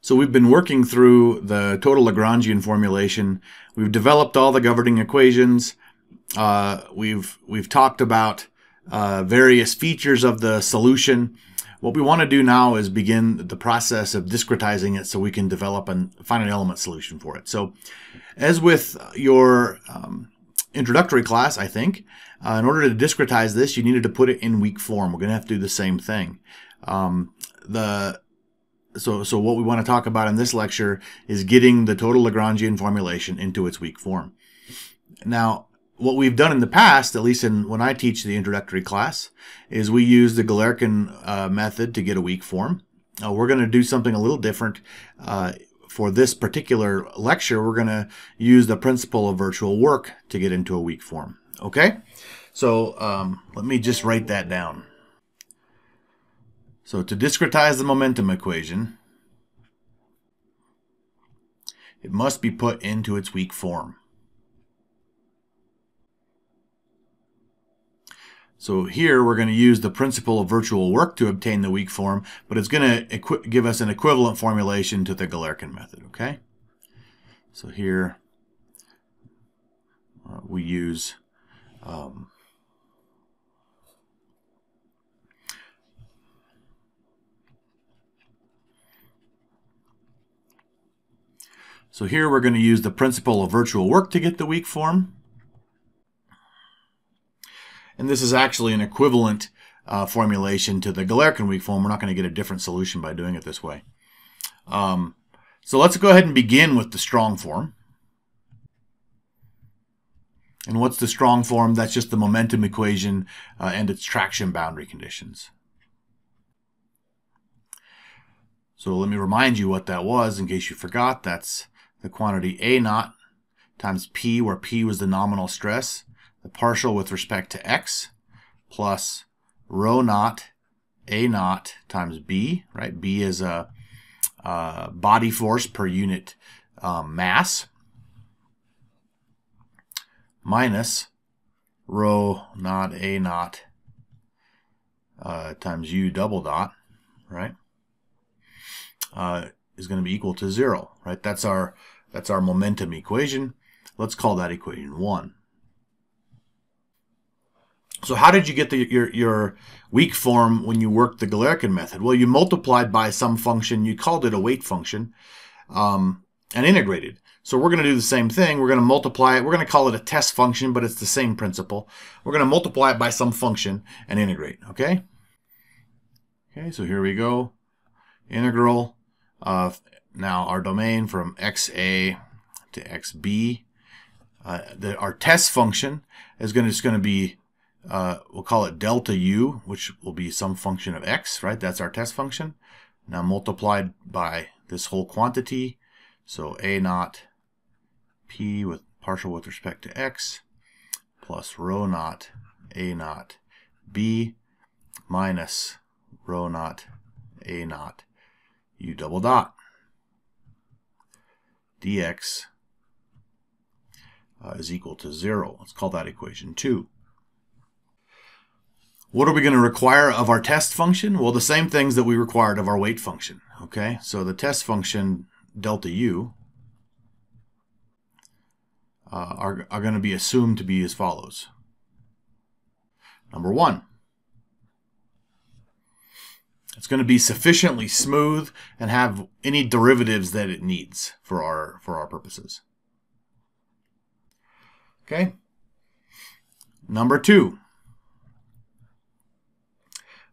So we've been working through the total Lagrangian formulation. We've developed all the governing equations. Uh, we've we've talked about uh, various features of the solution. What we want to do now is begin the process of discretizing it so we can develop a finite element solution for it. So as with your um, introductory class, I think, uh, in order to discretize this, you needed to put it in weak form. We're going to have to do the same thing. Um, the so, so what we want to talk about in this lecture is getting the total Lagrangian formulation into its weak form. Now, what we've done in the past, at least in when I teach the introductory class, is we use the Galerkin uh, method to get a weak form. Uh, we're going to do something a little different. Uh, for this particular lecture, we're going to use the principle of virtual work to get into a weak form. Okay? So um, let me just write that down. So to discretize the momentum equation, it must be put into its weak form. So here we're going to use the principle of virtual work to obtain the weak form, but it's going to give us an equivalent formulation to the Galerkin method, okay? So here uh, we use um, So here we're going to use the principle of virtual work to get the weak form. And this is actually an equivalent uh, formulation to the Galerkin weak form. We're not going to get a different solution by doing it this way. Um, so let's go ahead and begin with the strong form. And what's the strong form? That's just the momentum equation uh, and its traction boundary conditions. So let me remind you what that was in case you forgot. That's the quantity A naught times P, where P was the nominal stress, the partial with respect to x plus rho naught a naught times b, right? B is a, a body force per unit um, mass minus rho naught a naught uh, times u double dot, right? Uh, is going to be equal to zero, right? That's our that's our momentum equation. Let's call that equation one. So how did you get the, your, your weak form when you worked the Galerkin method? Well, you multiplied by some function. You called it a weight function um, and integrated. So we're going to do the same thing. We're going to multiply it. We're going to call it a test function, but it's the same principle. We're going to multiply it by some function and integrate, okay? Okay, so here we go. Integral of now our domain from xa to xb. Uh, the, our test function is going to, just going to be uh, we'll call it delta u, which will be some function of x, right? That's our test function. Now multiplied by this whole quantity. So a naught p with partial with respect to x plus rho naught a naught b minus rho naught a naught u double dot dx uh, is equal to 0. Let's call that equation 2. What are we going to require of our test function? Well, the same things that we required of our weight function. Okay, so the test function delta u uh, are, are going to be assumed to be as follows. Number one, it's going to be sufficiently smooth and have any derivatives that it needs for our, for our purposes. Okay. Number two,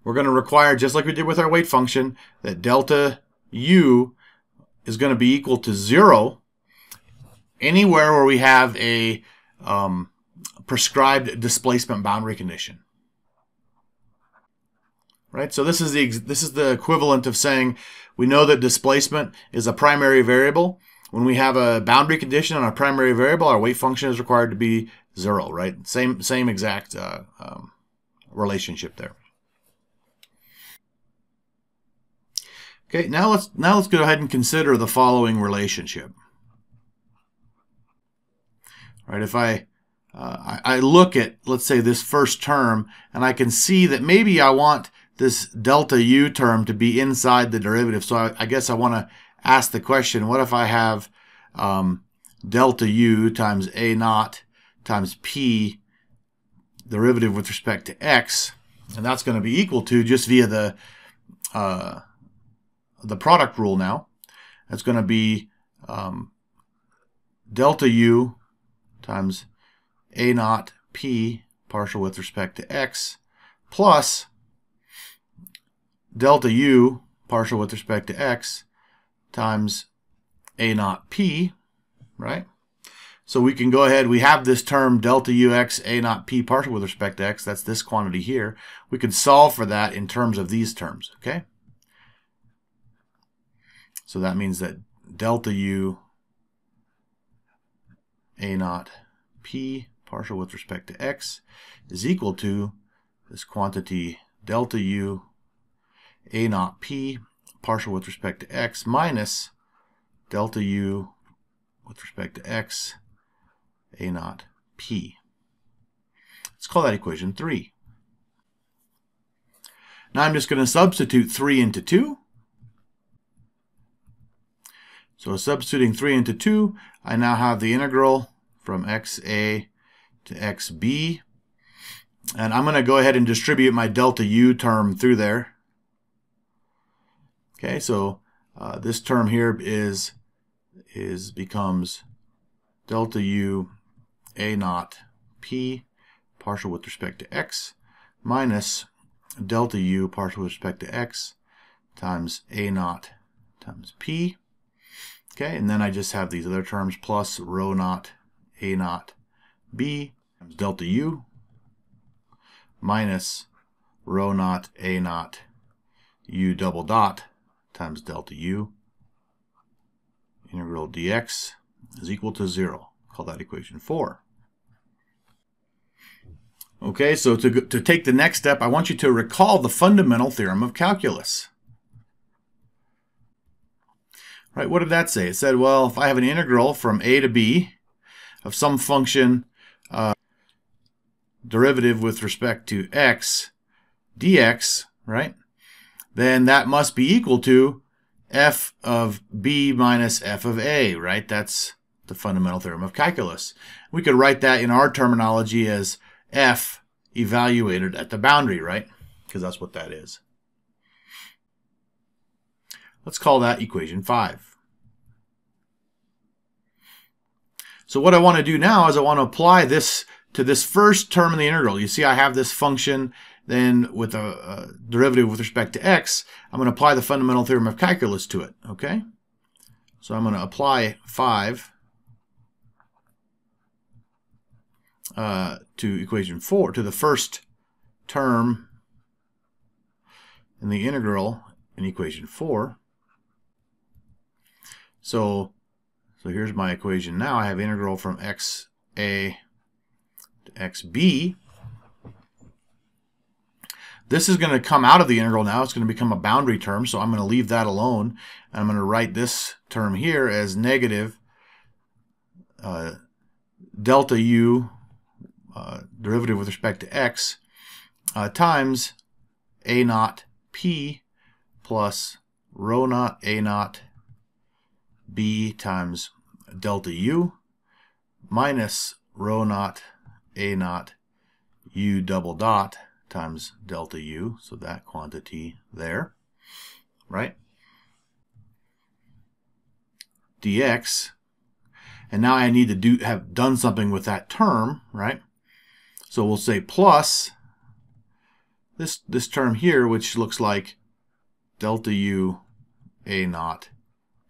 we're going to require, just like we did with our weight function, that delta u is going to be equal to 0 anywhere where we have a um, prescribed displacement boundary condition. Right? So this is the this is the equivalent of saying we know that displacement is a primary variable. When we have a boundary condition on our primary variable, our weight function is required to be zero, right? Same same exact uh, um, relationship there. Okay, now let's now let's go ahead and consider the following relationship. Right, if I uh, I, I look at let's say this first term and I can see that maybe I want this delta u term to be inside the derivative. So I, I guess I want to ask the question, what if I have um, delta u times a naught times p derivative with respect to x, and that's going to be equal to just via the uh, the product rule now. That's going to be um, delta u times a naught p partial with respect to x plus delta u partial with respect to x times a naught p, right? So we can go ahead, we have this term delta ux a naught p partial with respect to x, that's this quantity here. We can solve for that in terms of these terms, okay? So that means that delta u a naught p partial with respect to x is equal to this quantity delta u a naught p partial with respect to x minus delta u with respect to x a naught p. Let's call that equation 3. Now I'm just going to substitute 3 into 2. So substituting 3 into 2, I now have the integral from xa to xb. And I'm going to go ahead and distribute my delta u term through there. Okay, so uh, this term here is is becomes delta u a naught p partial with respect to x minus delta u partial with respect to x times a naught times p. Okay, and then I just have these other terms plus rho naught a naught b times delta u minus rho naught a naught u double dot times delta u integral dx is equal to 0. Call that equation 4. Okay, so to, to take the next step, I want you to recall the fundamental theorem of calculus. Right, what did that say? It said, well, if I have an integral from a to b of some function uh, derivative with respect to x dx, right, then that must be equal to f of b minus f of a, right? That's the fundamental theorem of calculus. We could write that in our terminology as f evaluated at the boundary, right? Because that's what that is. Let's call that equation 5. So what I want to do now is I want to apply this to this first term in the integral. You see I have this function then with a, a, derivative with respect to x, I'm going to apply the fundamental theorem of calculus to it, okay? So I'm going to apply 5 uh, to equation 4, to the first term in the integral in equation 4. So, so here's my equation now. I have integral from xa to xb this is going to come out of the integral now. It's going to become a boundary term, so I'm going to leave that alone. And I'm going to write this term here as negative uh, delta u uh, derivative with respect to x uh, times a naught p plus rho naught a naught b times delta u minus rho naught a naught u double dot times delta u, so that quantity there, right? dx, and now I need to do have done something with that term, right? So we'll say plus this this term here, which looks like delta u a naught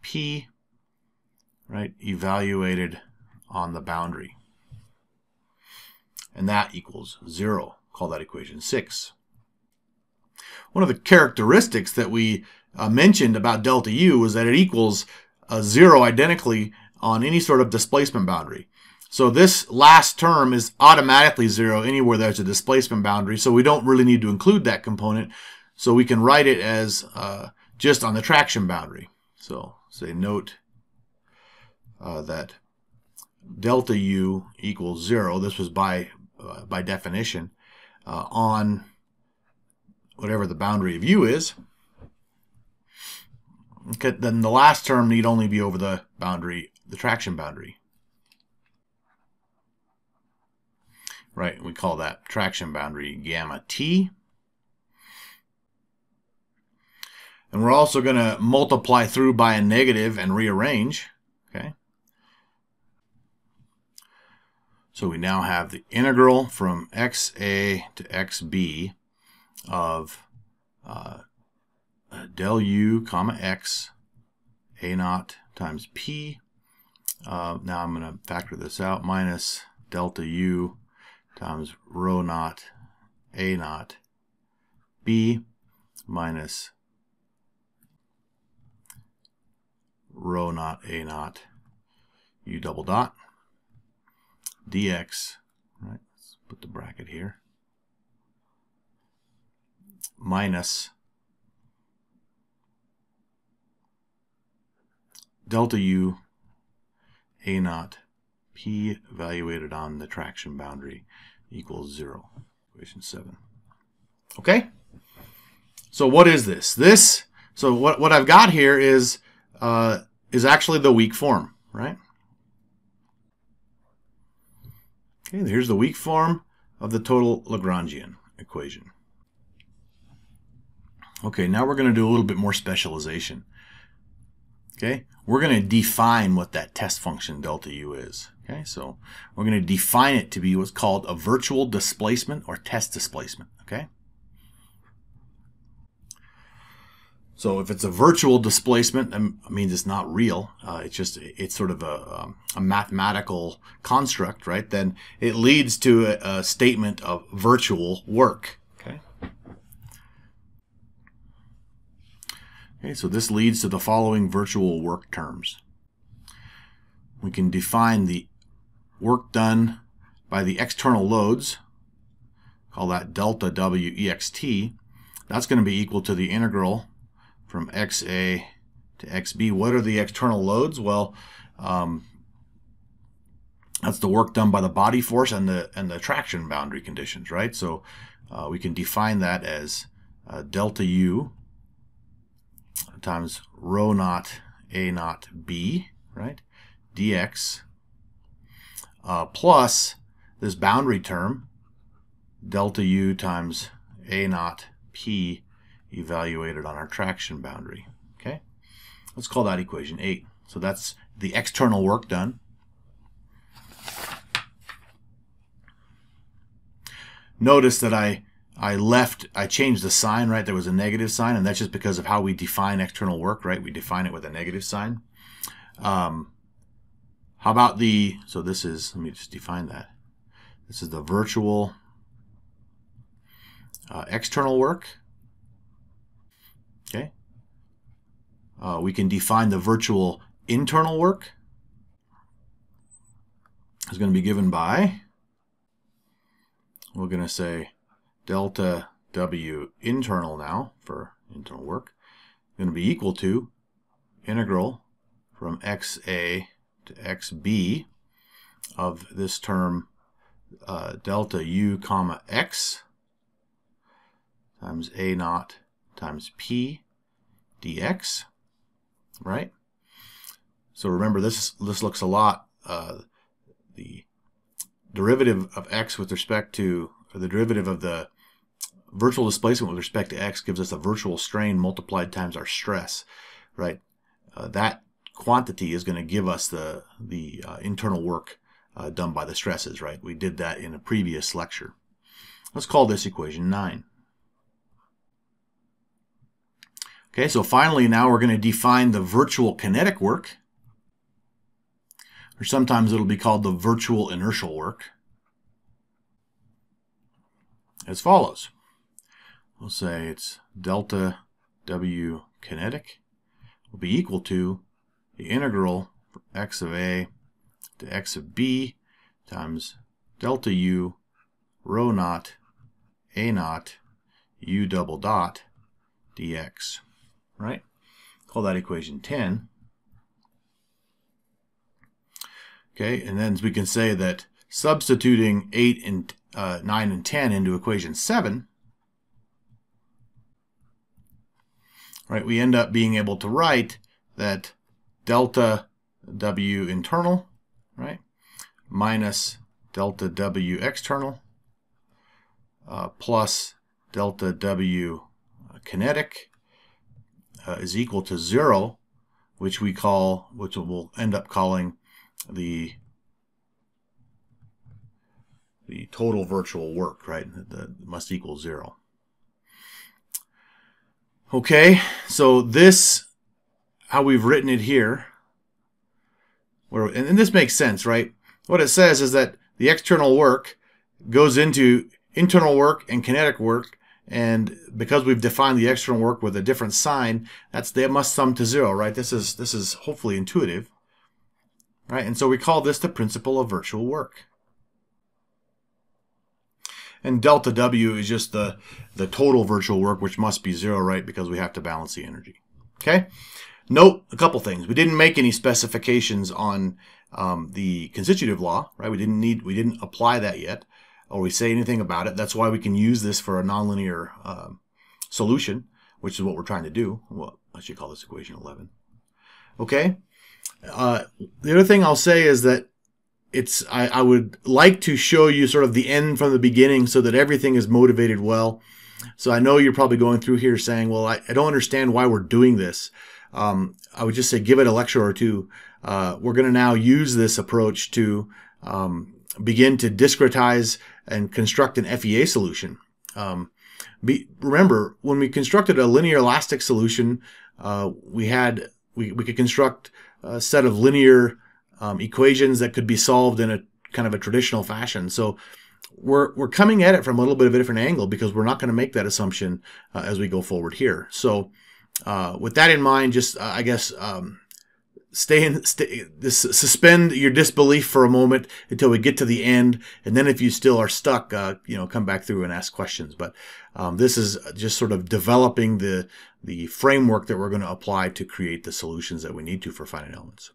p, right, evaluated on the boundary. And that equals 0. Call that equation 6. One of the characteristics that we uh, mentioned about delta u is that it equals uh, 0 identically on any sort of displacement boundary. So this last term is automatically 0 anywhere there's a displacement boundary, so we don't really need to include that component. So we can write it as uh, just on the traction boundary. So say note uh, that delta u equals 0. This was by, uh, by definition uh, on whatever the boundary of u is. Okay, then the last term need only be over the boundary, the traction boundary. Right, we call that traction boundary gamma t. And we're also going to multiply through by a negative and rearrange. Okay. So we now have the integral from xa to xb of uh, del u comma x a naught times p. Uh, now I'm going to factor this out minus delta u times rho naught a naught b minus rho naught a naught u double dot dx, right, let's put the bracket here, minus delta u a naught p evaluated on the traction boundary equals 0. Equation 7. Okay? So what is this? This, so what, what I've got here is, uh, is actually the weak form, right? Okay, here's the weak form of the total Lagrangian equation. Okay, now we're going to do a little bit more specialization. Okay, we're going to define what that test function delta u is. Okay, so we're going to define it to be what's called a virtual displacement or test displacement. Okay. So if it's a virtual displacement, that means it's not real. Uh, it's just it's sort of a, um, a, mathematical construct, right? Then it leads to a, a statement of virtual work. Okay. Okay. So this leads to the following virtual work terms. We can define the work done by the external loads. Call that delta W ext. That's going to be equal to the integral from XA to XB. What are the external loads? Well, um, that's the work done by the body force and the and the traction boundary conditions, right? So uh, we can define that as uh, delta U times rho naught A naught B, right? dx uh, plus this boundary term, delta U times A naught P evaluated on our traction boundary. Okay, let's call that equation 8. So that's the external work done. Notice that I I left, I changed the sign, right? There was a negative sign, and that's just because of how we define external work, right? We define it with a negative sign. Um, how about the, so this is, let me just define that. This is the virtual uh, external work. Okay. Uh, we can define the virtual internal work. Is going to be given by, we're going to say delta W internal now for internal work, going to be equal to integral from XA to XB of this term uh, delta U comma X times A naught times P dx, right? So remember, this this looks a lot, uh, the derivative of x with respect to, or the derivative of the virtual displacement with respect to x gives us a virtual strain multiplied times our stress, right? Uh, that quantity is going to give us the, the uh, internal work uh, done by the stresses, right? We did that in a previous lecture. Let's call this equation 9. Okay, so finally now we're going to define the virtual kinetic work, or sometimes it'll be called the virtual inertial work, as follows. We'll say it's delta W kinetic will be equal to the integral x of a to x of b times delta u rho naught a naught u double dot dx right? Call that equation 10. Okay, and then we can say that substituting 8 and uh, 9 and 10 into equation 7, right, we end up being able to write that delta W internal, right, minus delta W external uh, plus delta W kinetic uh, is equal to zero, which we call, which we'll end up calling the the total virtual work, right? That must equal zero. Okay, so this, how we've written it here, where, and, and this makes sense, right? What it says is that the external work goes into internal work and kinetic work and because we've defined the external work with a different sign, that's they must sum to zero, right? This is this is hopefully intuitive, right? And so we call this the principle of virtual work. And delta W is just the the total virtual work, which must be zero, right? Because we have to balance the energy. Okay. Note a couple things. We didn't make any specifications on um, the constitutive law, right? We didn't need we didn't apply that yet or we say anything about it. That's why we can use this for a nonlinear uh, solution, which is what we're trying to do. Well, I should call this equation 11. Okay. Uh, the other thing I'll say is that it's I, I, would like to show you sort of the end from the beginning so that everything is motivated well. So I know you're probably going through here saying, well, I, I don't understand why we're doing this. Um, I would just say give it a lecture or two. Uh, we're going to now use this approach to um, begin to discretize and construct an FEA solution. Um, be, remember, when we constructed a linear elastic solution, uh, we had we, we could construct a set of linear um, equations that could be solved in a kind of a traditional fashion. So we're we're coming at it from a little bit of a different angle because we're not going to make that assumption uh, as we go forward here. So uh, with that in mind, just uh, I guess um, stay in stay, this, suspend your disbelief for a moment until we get to the end. And then if you still are stuck uh, you know come back through and ask questions. But um, this is just sort of developing the the framework that we're going to apply to create the solutions that we need to for finite elements